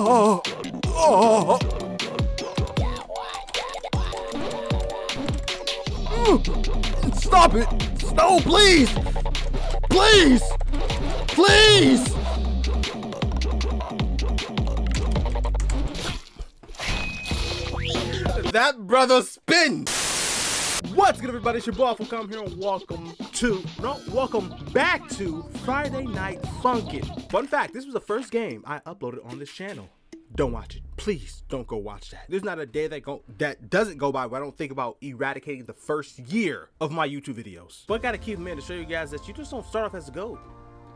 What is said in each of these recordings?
Oh, oh. Mm. Stop it! No, please! Please! Please! That brother spin! What's good, everybody? It's your boy, come here and welcome to, no, welcome back to Friday Night Funkin'. Fun fact, this was the first game I uploaded on this channel. Don't watch it. Please don't go watch that. There's not a day that go that doesn't go by where I don't think about eradicating the first year of my YouTube videos. But I gotta keep in to show you guys that you just don't start off as a goat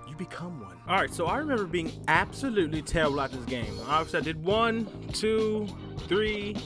you become one. All right, so I remember being absolutely terrible at this game. Obviously, I did one, two, three.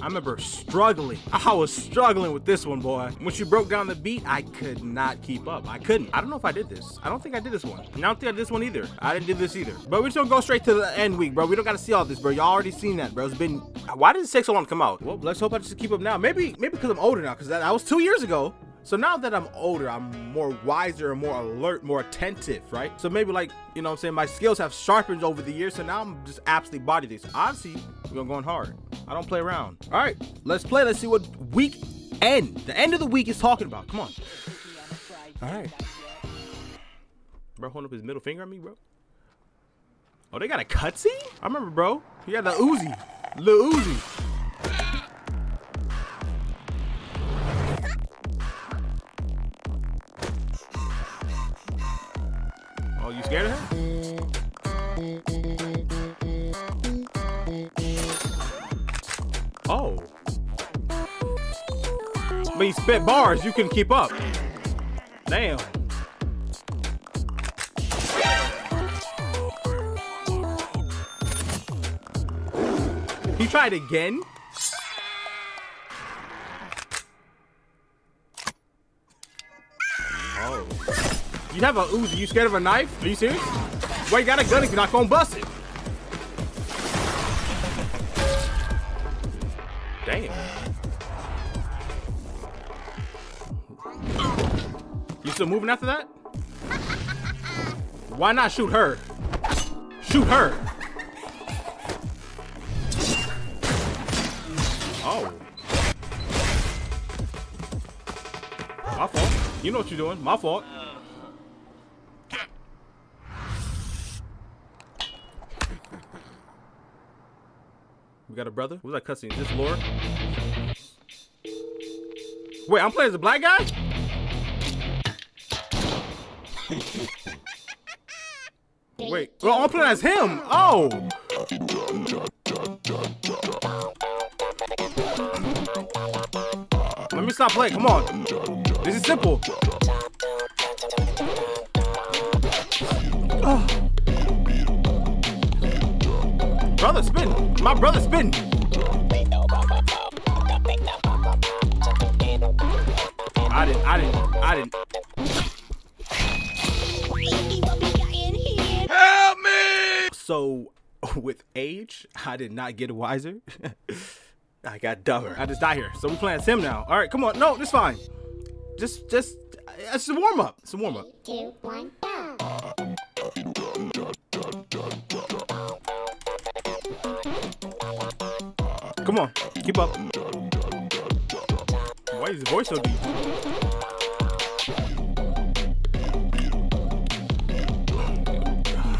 I remember struggling. I was struggling with this one, boy. When she broke down the beat, I could not keep up. I couldn't. I don't know if I did this. I don't think I did this one. And I don't think I did this one either. I didn't do this either. But we just don't go straight to the end week, bro. We don't got to see all this, bro. Y'all already seen that, bro. It's been. Why did it take so long to come out? Well, let's hope I just keep up now. Maybe, maybe because I'm older now, because that, that was two years ago. So now that I'm older, I'm more wiser and more alert, more attentive, right? So maybe like, you know I'm saying, my skills have sharpened over the years, so now I'm just absolutely body this. Obviously, we're going hard. I don't play around. All right, let's play. Let's see what week end, the end of the week is talking about. Come on. All right. Bro, holding up his middle finger at me, bro. Oh, they got a cutscene? I remember, bro. He got the Uzi. Lil Uzi. Oh, you scared of him? Oh. But he spit bars, you can keep up. Damn. He tried again? Oh. You have a Uzi. You scared of a knife? Are you serious? Why you got a gun if you're not gonna bust it? Damn. You still moving after that? Why not shoot her? Shoot her. Oh. My fault. You know what you're doing. My fault. We got a brother? Who's that cussing? Is this Laura? Wait, I'm playing as a black guy? Wait, well, I'm playing as him. Oh. Let me stop playing. Come on. This is simple. Oh. Brother spin. My brother spin. I didn't. I didn't. I didn't. Help me! So, with age, I did not get wiser. I got dumber. I just died here. So we playing Sim now. All right, come on. No, it's fine. Just, just, uh, it's a warm up. It's a warm up. Three, two, one, go. Come on, keep up. Why is his voice so deep?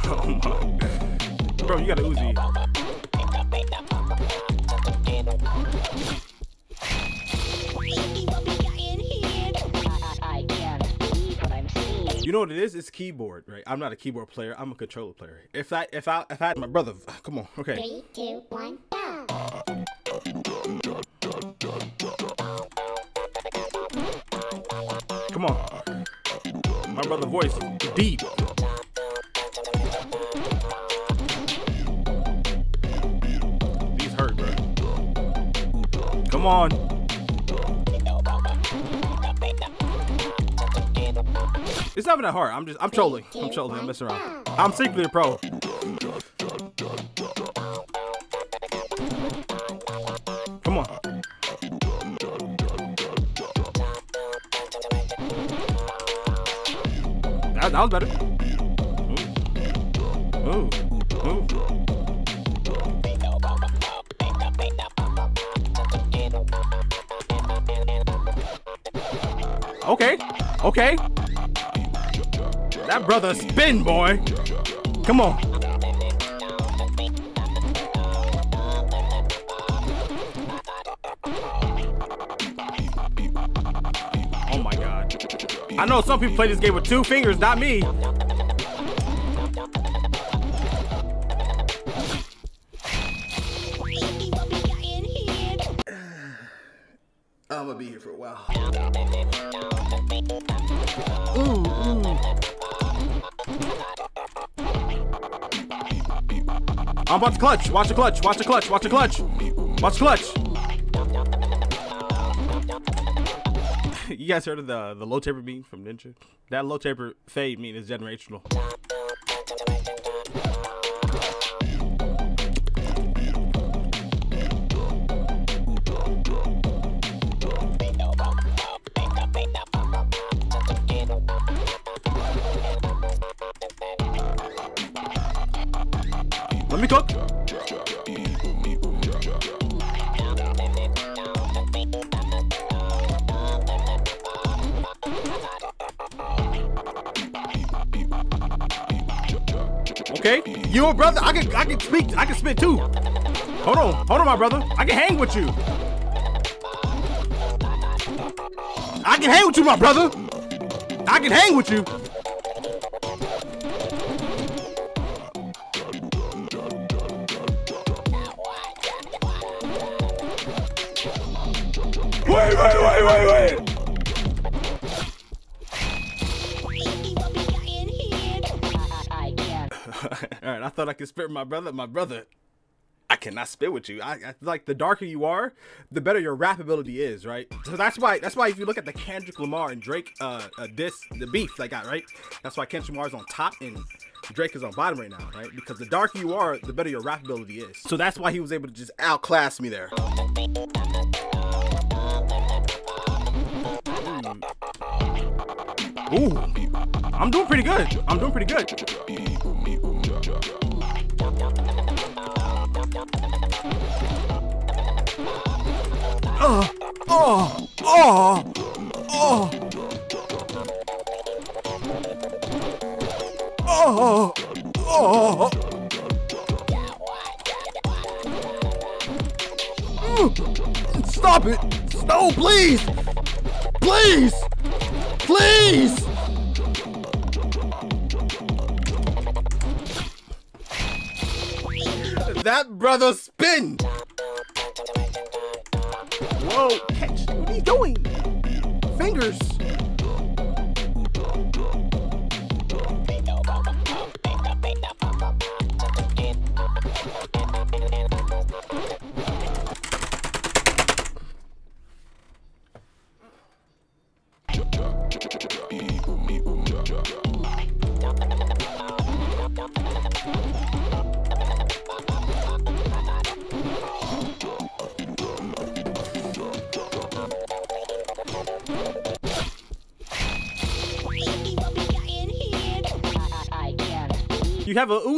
oh. Bro, you got a Uzi. You know what it is? It's keyboard, right? I'm not a keyboard player. I'm a controller player. If I, if I, if I had my brother, come on, okay. Three, two, one, go. Come on. My brother voice deep. These hurt, bro. Come on. It's not even that hard. I'm just, I'm trolling. I'm trolling. I'm messing around. I'm secretly a pro. Sounds better. Okay. Okay. That brother spin, boy. Come on. I know some people play this game with two fingers, not me. I'm gonna be here for a while. Ooh, ooh. I'm about to clutch. Watch the clutch. Watch the clutch. Watch the clutch. Watch the clutch. you guys heard of the the low taper meme from Ninja? That low taper fade meme is generational. Brother. I can I can speak. I can spit too. Hold on, hold on, my brother. I can hang with you. I can hang with you, my brother. I can hang with you. Wait, wait, wait, wait, wait. I thought I could spit with my brother. My brother, I cannot spit with you. I, I like the darker you are, the better your rap ability is, right? So that's why that's why if you look at the Kendrick Lamar and Drake uh, uh diss the beef they got right, that's why Kendrick Lamar is on top and Drake is on bottom right now, right? Because the darker you are, the better your rap ability is. So that's why he was able to just outclass me there. Ooh, I'm doing pretty good. I'm doing pretty good. Stop it! No, please! Please! Please! That brother spin! Whoa, catch! What are you doing? Fingers!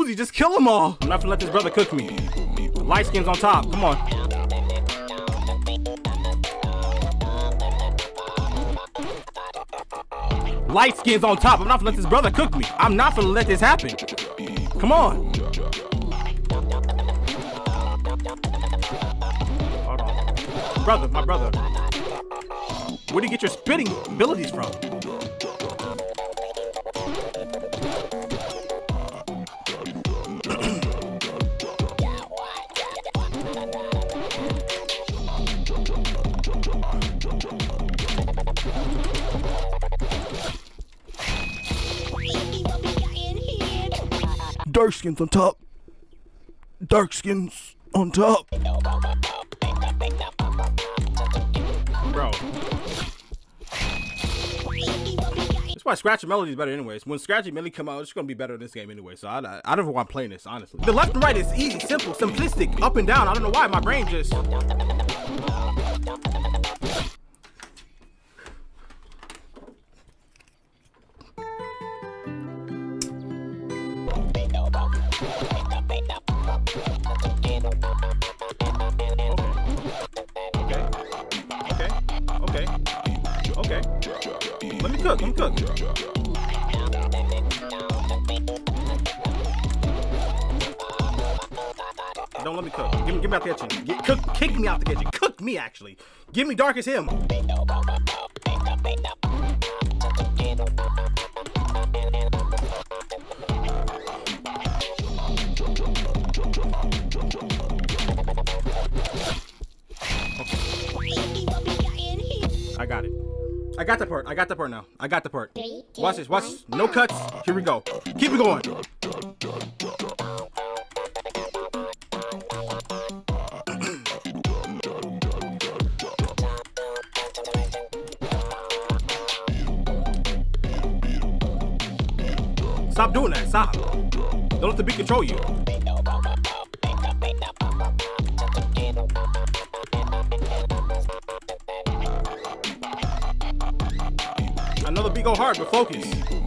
Uzi, just kill them all. I'm not gonna let this brother cook me. Light skins on top, come on. Light skins on top. I'm not gonna let this brother cook me. I'm not gonna let this happen. Come on. Hold on. Brother, my brother. Where do you get your spitting abilities from? Skins on top. Dark skins on top. Bro. That's why Scratch and Melody is better anyways. When Scratch and Melody come out, it's gonna be better in this game anyway. So I, I, I don't want playing this, honestly. The left and right is easy, simple, simplistic, up and down. I don't know why my brain just. Give me, out the kitchen. Get, cook, kick me out the kitchen. Cook me, actually. Give me dark as him. I got it. I got the part. I got the part now. I got the part. Watch this. Watch this. No cuts. Here we go. Keep it going. Stop. Don't let the beat control you. The beat go hard, but focus.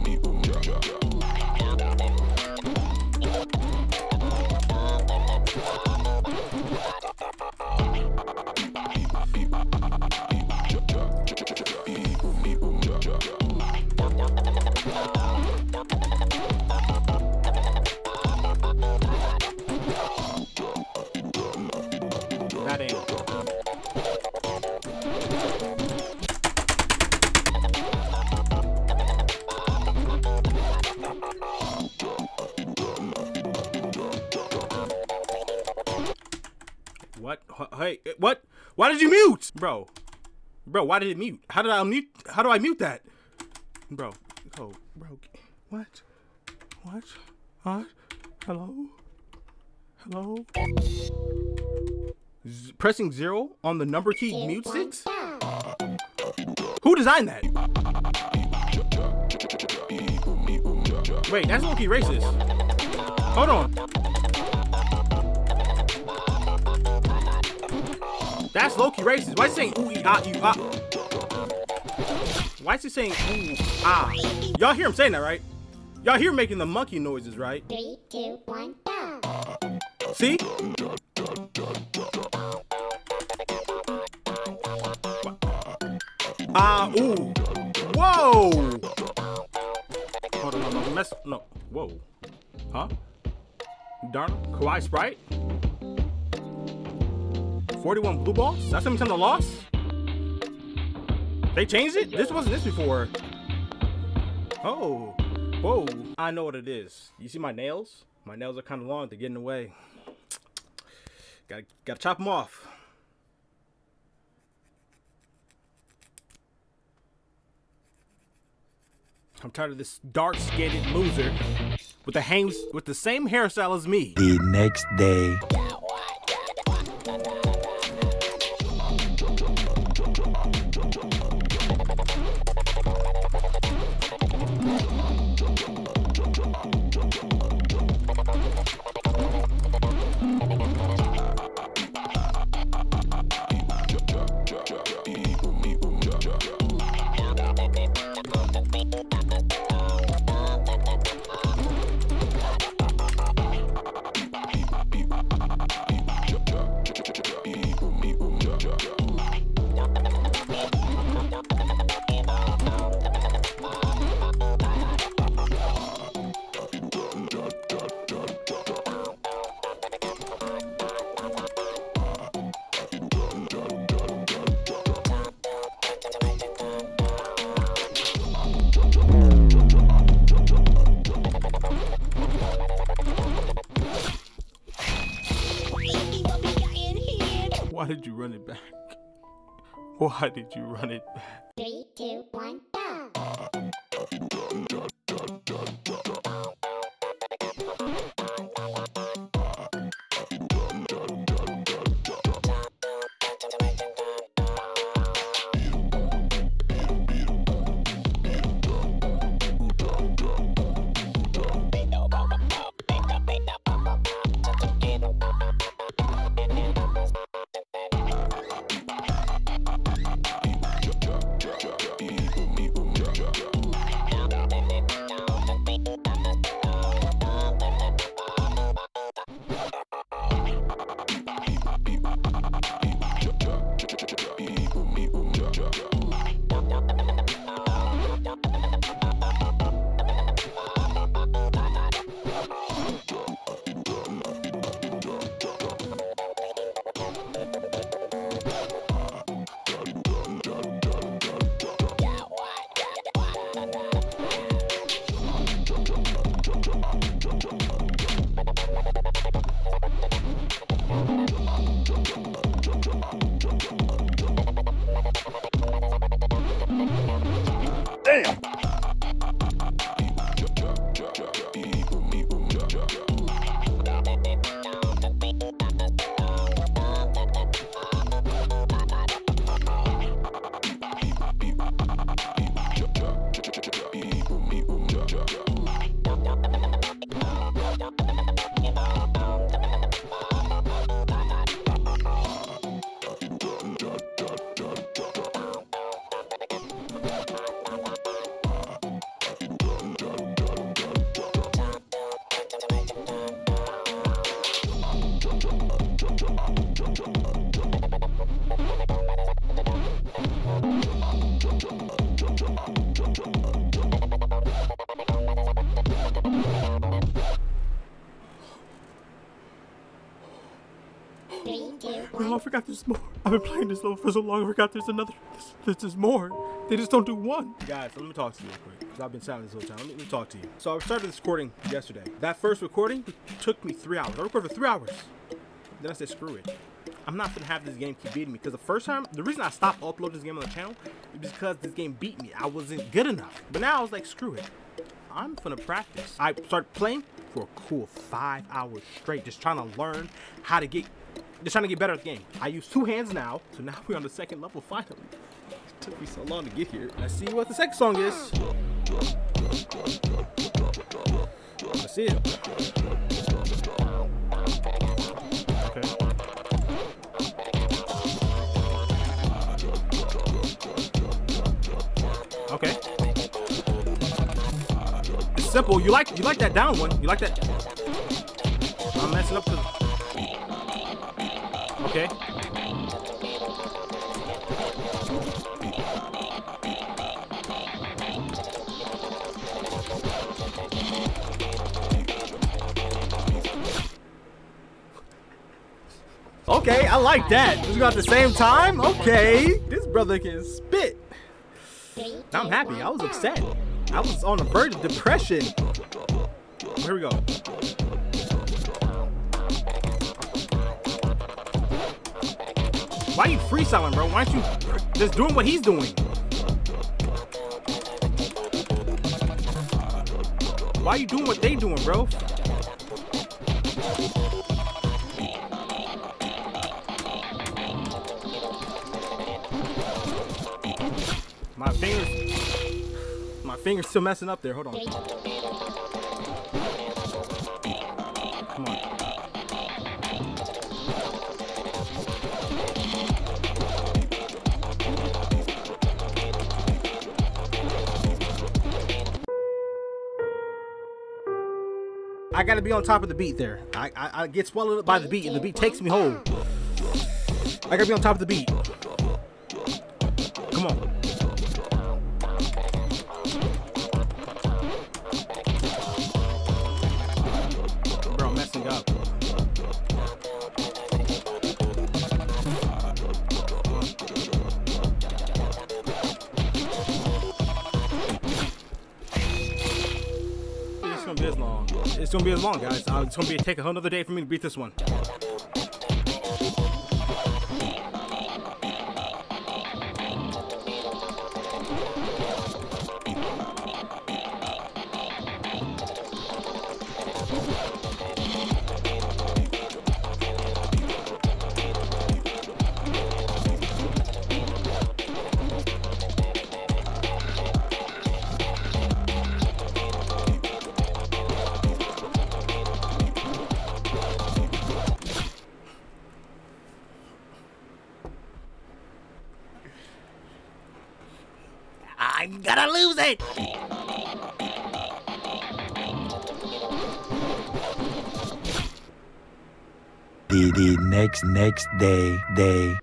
Bro? Bro, why did it mute? How did I mute? How do I mute that, bro? Oh, bro, what? What? What? Hello? Hello? Z- pressing zero on the number key mutes it? Who designed that? Wait, that's low key racist. Hold on. That's low key racist. Why is it saying ooh, ee, ah, you, ah? Why is it saying ooh, ah? Y'all hear him saying that, right? Y'all hear him making the monkey noises, right? Three, two, one, go. See? Ah, ooh. Whoa! Hold on, no, no, mess, no. Whoa. Huh? Darn, Kawhi Sprite? 41 blue balls? That's how many times I lost? They changed it? This wasn't this before. Oh. Whoa. I know what it is. You see my nails? My nails are kind of long. They're getting away. Gotta, gotta chop them off. I'm tired of this dark-skinned loser with the with the same hairstyle as me. The next day. Why did you run it back? Why did you run it back? Three, two, one, go. da, da. Three, two, Bro, I forgot there's more. I've been playing this level for so long. I forgot there's another. There's, there's more. They just don't do one. Guys, let me talk to you real quick. Because I've been silent this whole time. Let me, let me talk to you. So I started this recording yesterday. That first recording took me three hours. I recorded for three hours. Then I said, screw it. I'm not gonna have this game keep beating me. Because the first time, the reason I stopped uploading this game on the channel is because this game beat me. I wasn't good enough. But now I was like, screw it. I'm gonna practice. I started playing for a cool five hours straight, just trying to learn how to get, just trying to get better at the game. I use two hands now, so now we're on the second level finally. It took me so long to get here. Let's see what the second song is. Let's see it. Okay. Simple. You like you like that down one. You like that. I'm messing up. Okay. Okay, I like that. We got the same time. Okay, this brother can spit. I'm happy. I was upset. I was on the verge of depression. Here we go. Why are you freestyling, bro? Why aren't you just doing what he's doing? Why are you doing what they doing, bro? Fingers still messing up there. Hold on. Come on. I gotta be on top of the beat there. I, I, I get swallowed up by the beat, and the beat takes me home. I gotta be on top of the beat. Come on. It's gonna be long, guys. Uh, it's gonna be take a whole another day for me to beat this one. I'm gonna lose it. the, the next next day day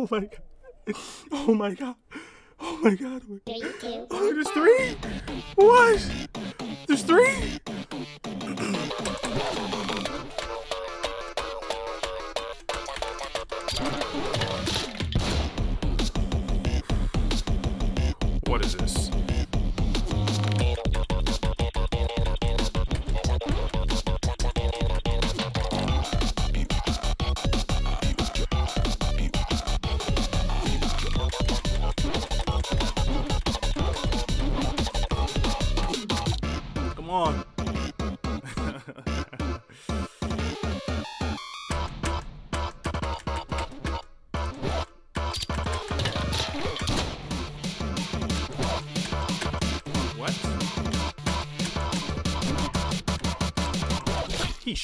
Oh my god. Oh my god. Oh my god. Three, two, Oh, there's three? What?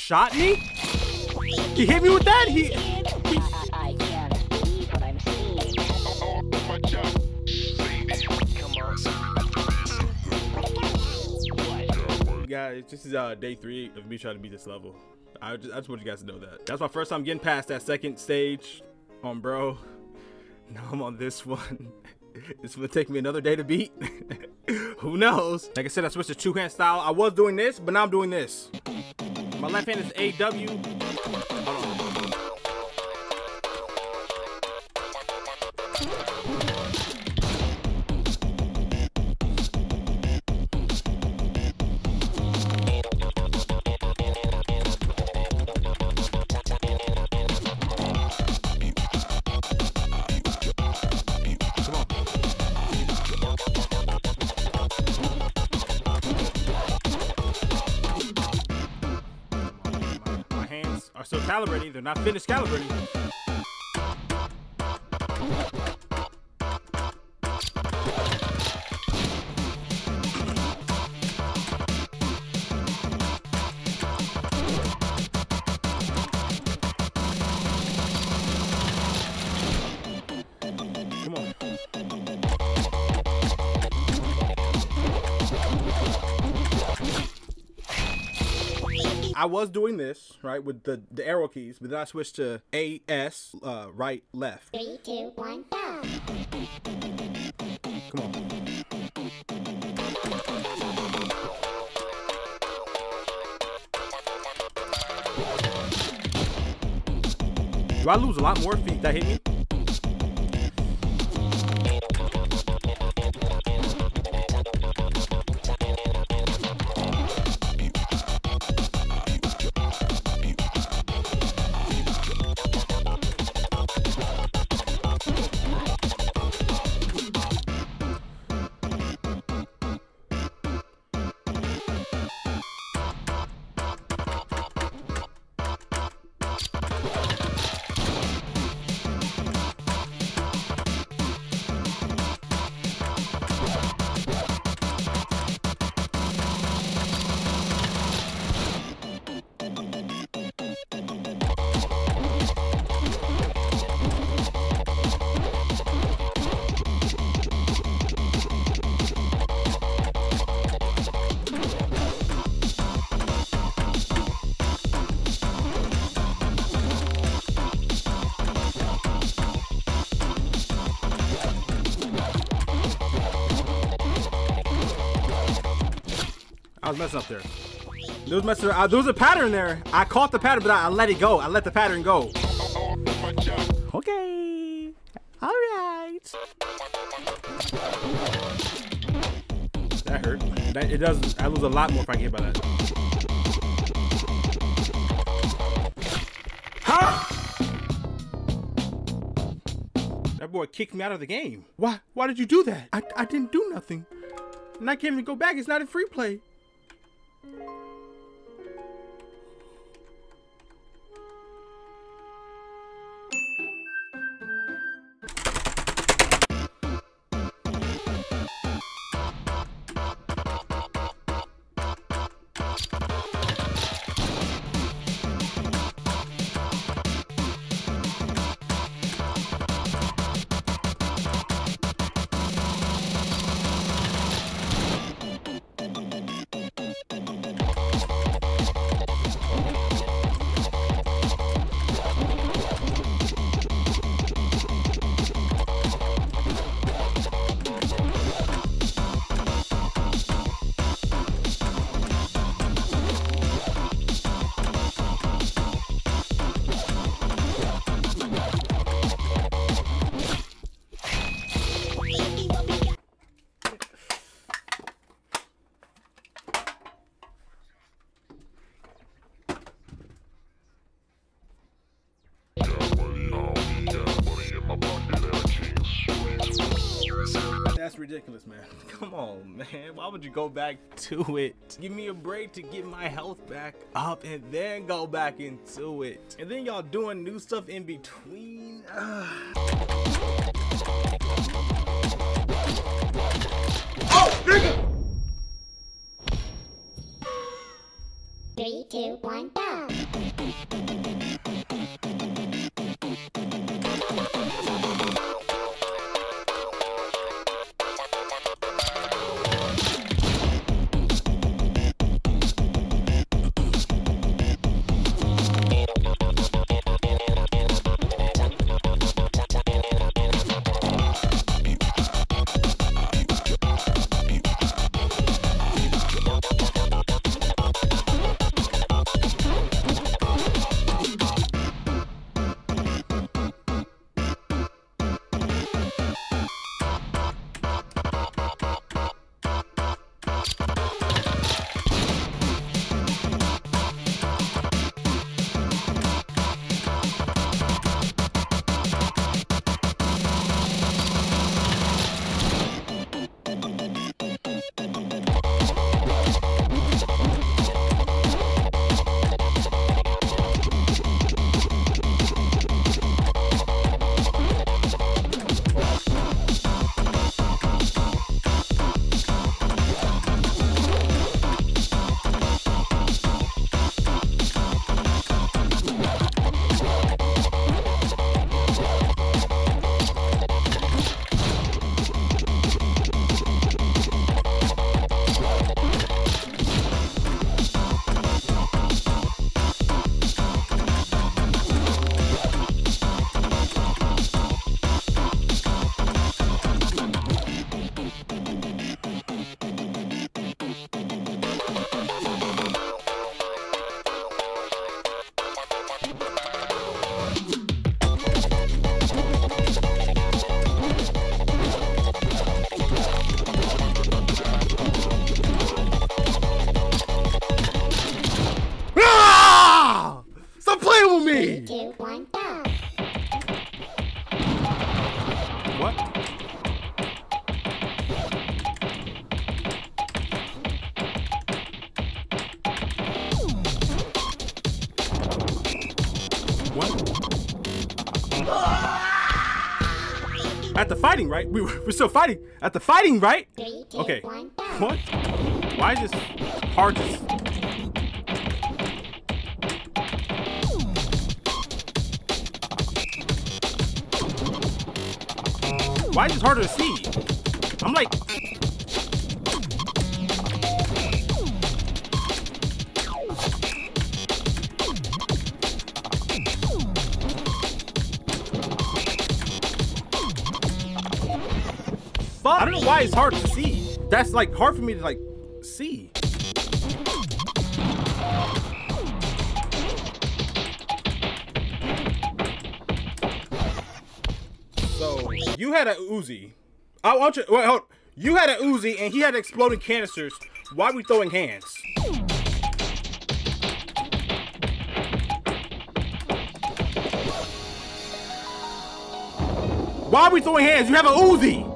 Shot me? He hit me with that? He, guys, this is uh day three of me trying to beat this level. I just, I just want you guys to know that. That's my first time getting past that second stage on bro. Now I'm on this one. It's gonna take me another day to beat. Who knows? Like I said, I switched to two hand style. I was doing this, but now I'm doing this. My left hand is AW. Calibrating. They're not finished calibrating. I was doing this right with the the arrow keys, but then I switched to A S uh, right left. Three, two, one, go. Come on. Do I lose a lot more feet that hit me? Was messing up there. There was messing. Uh, there was a pattern there. I caught the pattern, but I, I let it go. I let the pattern go. Okay. All right. That hurt. That it does. I lose a lot more if I get by that. Huh? That boy kicked me out of the game. Why? Why did you do that? I, I didn't do nothing. And I can't even go back. It's not in free play. Thank you. Pointless, man. Come on, man. Why would you go back to it? Give me a break to get my health back up and then go back into it. And then y'all doing new stuff in between. oh, nigga! Three, two, one, go. We were, we're still fighting. At the fighting, right? Three, two, Okay. one. What? Why is this hard to... Why is this harder to see? I'm like... why it's hard to see. That's like hard for me to like see. So you had a Uzi. I want you. Wait, hold. You had a Uzi and he had exploding canisters. Why are we throwing hands? Why are we throwing hands? You have a Uzi.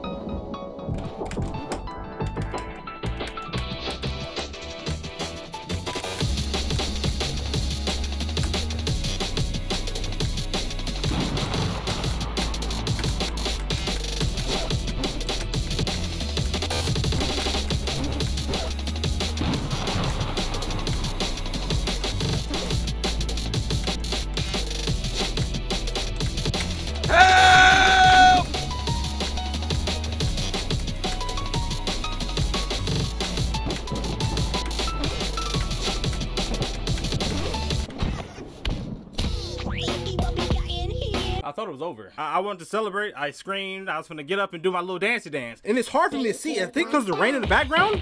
Wanted to celebrate. I screamed. I was gonna get up and do my little dancey dance. And it's hard for me to see. I think because the rain in the background.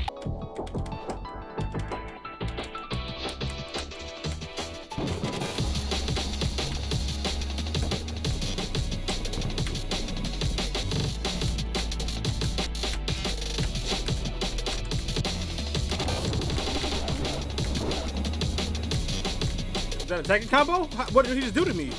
Is that a second combo? What did he just do to me?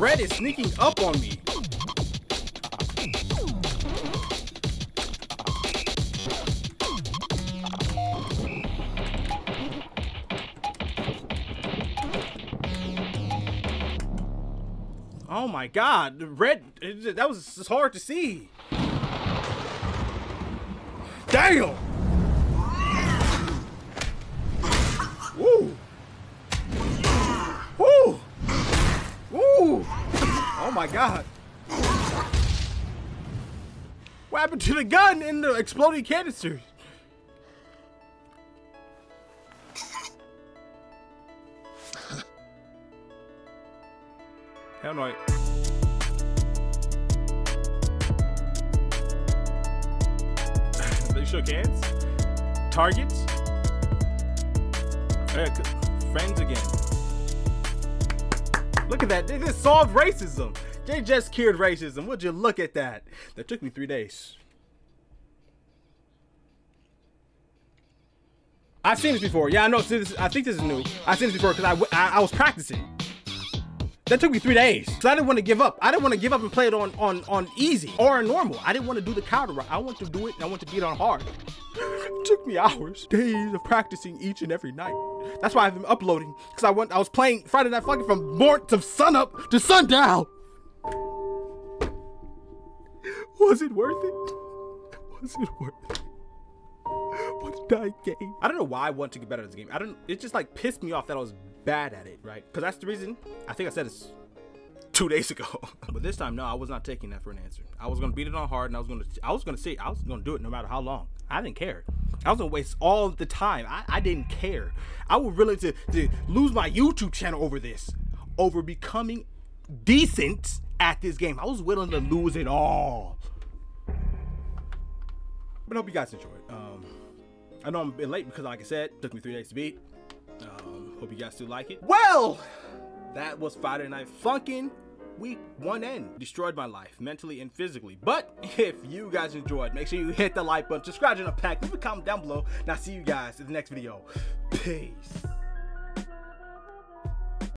Red is sneaking up on me. Oh my god, red, that was hard to see. Damn! My god. What happened to the gun in the exploding canisters? Hell no. they shook hands. Targets. Friends again. Look at that. They just solved racism. They just cured racism. Would you look at that? That took me three days. I've seen this before. Yeah, I know. This, I think this is new. I've seen this before because I I was practicing. That took me three days. So I didn't want to give up. I didn't want to give up and play it on on on easy or on normal. I didn't want to do the counter. I want to do it and I want to beat on hard. It took me hours, days of practicing each and every night. That's why I've been uploading because I went. I was playing Friday Night Funkin' from morn to sun up to sundown. Was it worth it? Was it worth it? What did I gain? I don't know why I want to get better at this game. I don't. It just like pissed me off that I was bad at it, right? Because that's the reason. I think I said this two days ago. but this time, no, I was not taking that for an answer. I was gonna beat it on hard, and I was gonna. I was gonna say I was gonna do it no matter how long. I didn't care. I was gonna waste all the time. I, I didn't care. I was willing to, to lose my YouTube channel over this, over becoming decent at this game. I was willing to lose it all. But I hope you guys enjoyed. Um, I know I'm a bit late because, like I said, took me three days to beat. Um, hope you guys do like it. Well, that was Friday Night Funkin' Week 1 end Destroyed my life, mentally and physically. But if you guys enjoyed, make sure you hit the like button, subscribe to the pack, leave a comment down below, and I'll see you guys in the next video. Peace.